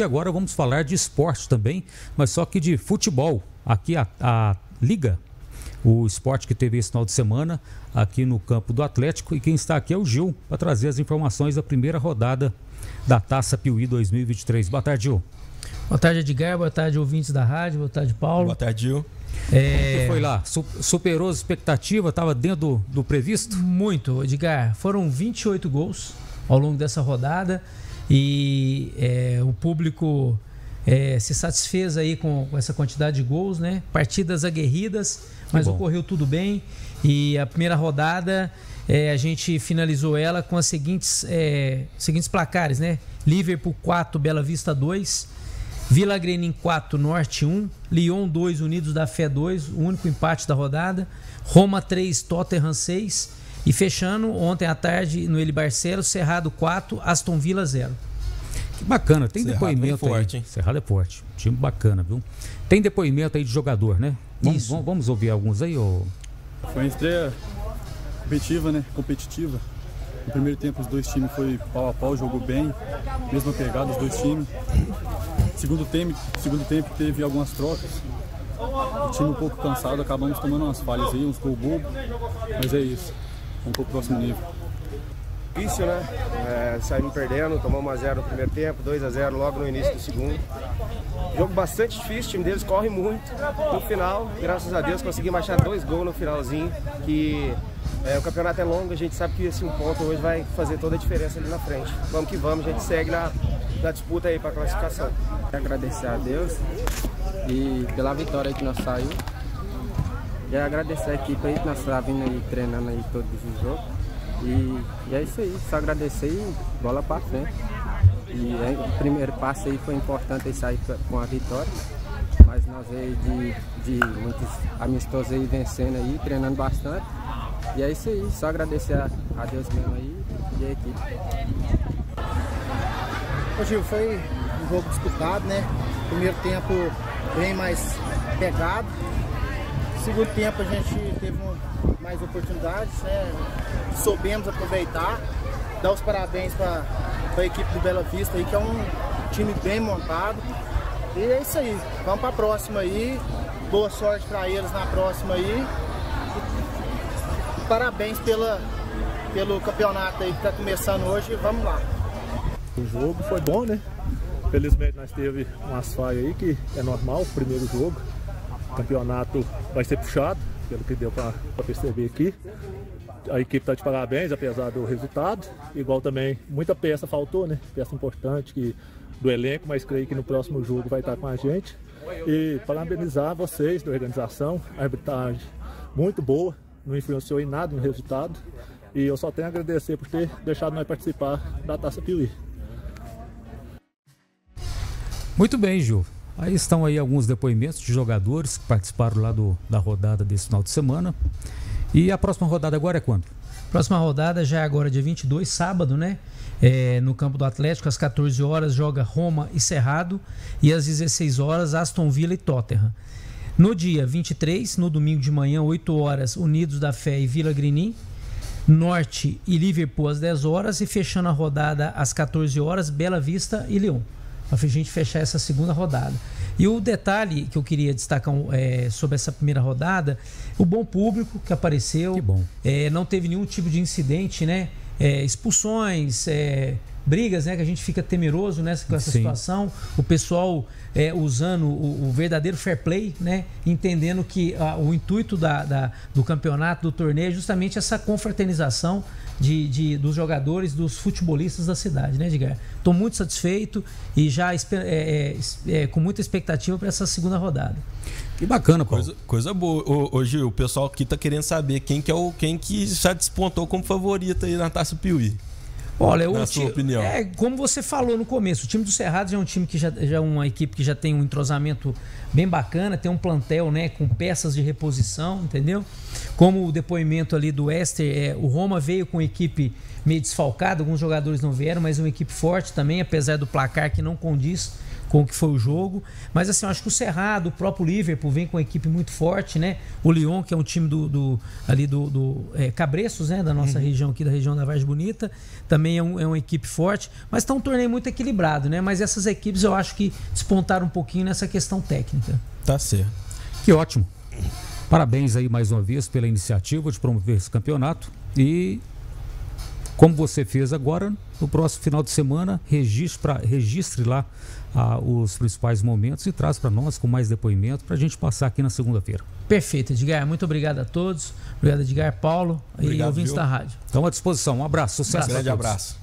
porque agora vamos falar de esporte também, mas só que de futebol. Aqui a, a Liga, o esporte que teve esse final de semana aqui no campo do Atlético. E quem está aqui é o Gil para trazer as informações da primeira rodada da Taça Piuí 2023. Boa tarde, Gil. Boa tarde, Edgar. Boa tarde, ouvintes da rádio. Boa tarde, Paulo. Boa tarde, Gil. É... foi lá? Superou as expectativas? Estava dentro do, do previsto? Muito, Edgar. Foram 28 gols ao longo dessa rodada e é, o público é, se satisfez aí com, com, essa quantidade de gols, né? Partidas aguerridas, mas ocorreu tudo bem. E a primeira rodada é, a gente finalizou ela com as seguintes, é, seguintes placares, né? Liverpool 4, Bela Vista 2, Vila Grenin 4, Norte 1, Lyon 2, Unidos da Fé 2, o único empate da rodada, Roma 3, Tottenham 6 e fechando ontem à tarde no Eli Barcelos, Cerrado 4, Aston Villa 0. Que bacana, tem Cerrado é depoimento é forte, aí. Hein? Cerrado é forte, time bacana, viu? Tem depoimento aí de jogador, né? Vamos, vamos, vamos ouvir alguns aí, ô... Foi uma estreia competitiva, né? Competitiva. No primeiro tempo os dois times foi pau a pau, jogou bem, mesma pegada os dois times. Segundo tempo, segundo tempo teve algumas trocas. O time um pouco cansado, acabamos tomando umas falhas aí, uns gol bobo, mas é isso. Vamos pro próximo nível. Difícil, né? É, saímos perdendo, tomamos 1x0 no primeiro tempo, 2x0 logo no início do segundo. Jogo bastante difícil, o time deles corre muito. No final, graças a Deus, conseguimos achar dois gols no finalzinho, que é, o campeonato é longo, a gente sabe que esse um ponto hoje vai fazer toda a diferença ali na frente. Vamos que vamos, a gente segue na, na disputa aí para a classificação. Agradecer a Deus e pela vitória que nós saímos. E agradecer a equipe aí que nós estamos vindo aí treinando aí todos os jogos. E, e, é isso aí, só agradecer e bola para frente. E é, o primeiro passo aí foi importante sair com a vitória. Mas nós aí de, de muitos amistosos aí vencendo aí, treinando bastante. E é isso aí, só agradecer a, a Deus mesmo aí e a equipe. Ô Gil, foi um jogo disputado, né? Primeiro tempo bem mais pegado. Segundo tempo a gente teve mais oportunidades, né? Soubemos aproveitar. Dar os parabéns para a equipe do Bela Vista aí, que é um time bem montado. E é isso aí. Vamos para a próxima aí. Boa sorte para eles na próxima aí. Parabéns pela, pelo campeonato aí que está começando hoje. Vamos lá. O jogo foi bom, né? Felizmente nós teve umas falhas aí, que é normal, primeiro jogo. O campeonato vai ser puxado, pelo que deu para perceber aqui. A equipe está de parabéns, apesar do resultado. Igual também, muita peça faltou, né? Peça importante que, do elenco, mas creio que no próximo jogo vai estar com a gente. E parabenizar vocês da organização, a arbitragem muito boa, não influenciou em nada no resultado. E eu só tenho a agradecer por ter deixado nós participar da Taça Piuí. Muito bem, Gil. Aí estão aí alguns depoimentos de jogadores que participaram lá do, da rodada desse final de semana. E a próxima rodada agora é quando? Próxima rodada já é agora dia 22, sábado, né? É, no campo do Atlético, às 14 horas, joga Roma e Cerrado. E às 16 horas, Aston Villa e Tottenham. No dia 23, no domingo de manhã, 8 horas, Unidos da Fé e Vila Grinim. Norte e Liverpool às 10 horas. E fechando a rodada às 14 horas, Bela Vista e Lyon para a gente fechar essa segunda rodada. E o detalhe que eu queria destacar é, sobre essa primeira rodada, o bom público que apareceu, que bom. É, não teve nenhum tipo de incidente, né? É, expulsões, é, brigas, né? Que a gente fica temeroso nessa, com essa Sim. situação. O pessoal é, usando o, o, verdadeiro fair play, né? Entendendo que a, o intuito da, da, do campeonato, do torneio, é justamente essa confraternização de, de, dos jogadores, dos futebolistas da cidade, né, Edgar? Estou muito satisfeito e já é, é, é, com muita expectativa para essa segunda rodada. Que bacana, Paulo. Coisa, coisa boa. Hoje o pessoal aqui está querendo saber quem que é o quem que já despontou como favorito aí na Taça Piuí. Olha, na sua opinião. É, como você falou no começo, o time do Cerrado já é um time que já, já é uma equipe que já tem um entrosamento bem bacana, tem um plantel, né, com peças de reposição, entendeu? Como o depoimento ali do Esther, é, o Roma veio com equipe meio desfalcada, alguns jogadores não vieram, mas uma equipe forte também, apesar do placar que não condiz com o que foi o jogo. Mas assim, eu acho que o Cerrado, o próprio Liverpool vem com uma equipe muito forte, né? O Lyon, que é um time do, do ali do, do é, Cabreços, né? Da nossa uhum. região aqui, da região da Vargem Bonita, também é, um, é uma equipe forte. Mas está um torneio muito equilibrado, né? Mas essas equipes eu acho que despontaram um pouquinho nessa questão técnica. Tá certo. Que ótimo. Parabéns aí mais uma vez pela iniciativa de promover esse campeonato e como você fez agora, no próximo final de semana, registre, pra, registre lá ah, os principais momentos e traz para nós com mais depoimento para a gente passar aqui na segunda-feira. Perfeito, Edgar. Muito obrigado a todos. Obrigado, Edgar, Paulo obrigado, e ouvintes da rádio. Estamos à disposição. Um abraço. Sucesso. Um grande abraço.